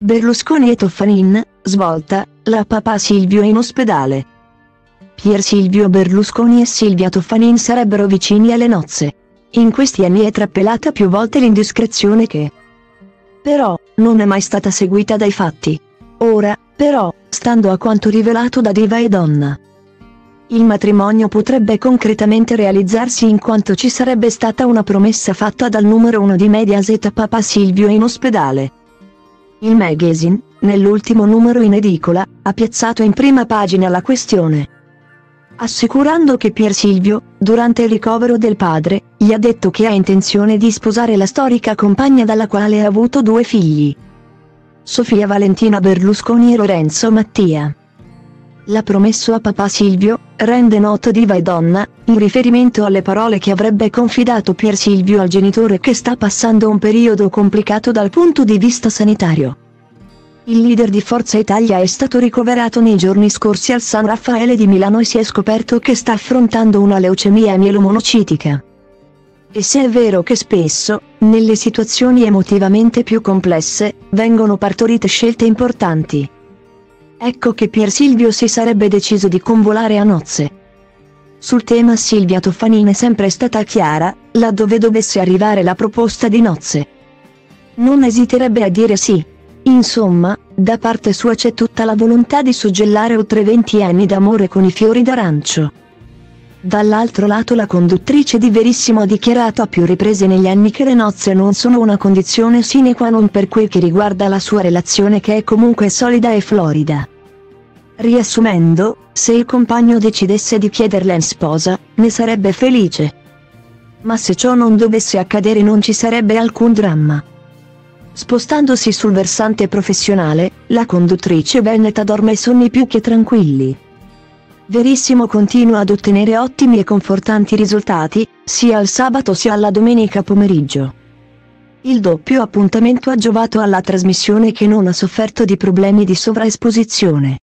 Berlusconi e Toffanin, svolta, la papà Silvio in ospedale. Pier Silvio Berlusconi e Silvia Toffanin sarebbero vicini alle nozze. In questi anni è trappelata più volte l'indiscrezione che però non è mai stata seguita dai fatti. Ora, però, stando a quanto rivelato da Diva e Donna, il matrimonio potrebbe concretamente realizzarsi in quanto ci sarebbe stata una promessa fatta dal numero uno di Mediaset a Papa Silvio in ospedale. Il magazine, nell'ultimo numero in edicola, ha piazzato in prima pagina la questione. Assicurando che Pier Silvio, durante il ricovero del padre, gli ha detto che ha intenzione di sposare la storica compagna dalla quale ha avuto due figli. Sofia Valentina Berlusconi e Lorenzo Mattia. L'ha promesso a papà Silvio, rende noto Diva e Donna, in riferimento alle parole che avrebbe confidato Pier Silvio al genitore che sta passando un periodo complicato dal punto di vista sanitario. Il leader di Forza Italia è stato ricoverato nei giorni scorsi al San Raffaele di Milano e si è scoperto che sta affrontando una leucemia mielomonocitica. E se è vero che spesso, nelle situazioni emotivamente più complesse, vengono partorite scelte importanti. Ecco che Pier Silvio si sarebbe deciso di convolare a nozze. Sul tema Silvia Toffanin è sempre stata chiara, laddove dovesse arrivare la proposta di nozze. Non esiterebbe a dire sì. Insomma, da parte sua c'è tutta la volontà di suggellare oltre 20 anni d'amore con i fiori d'arancio. Dall'altro lato la conduttrice di Verissimo ha dichiarato a più riprese negli anni che le nozze non sono una condizione sine qua non per quel che riguarda la sua relazione che è comunque solida e florida. Riassumendo, se il compagno decidesse di chiederla in sposa, ne sarebbe felice. Ma se ciò non dovesse accadere non ci sarebbe alcun dramma. Spostandosi sul versante professionale, la conduttrice veneta dorme sonni più che tranquilli. Verissimo continua ad ottenere ottimi e confortanti risultati, sia al sabato sia alla domenica pomeriggio. Il doppio appuntamento ha giovato alla trasmissione che non ha sofferto di problemi di sovraesposizione.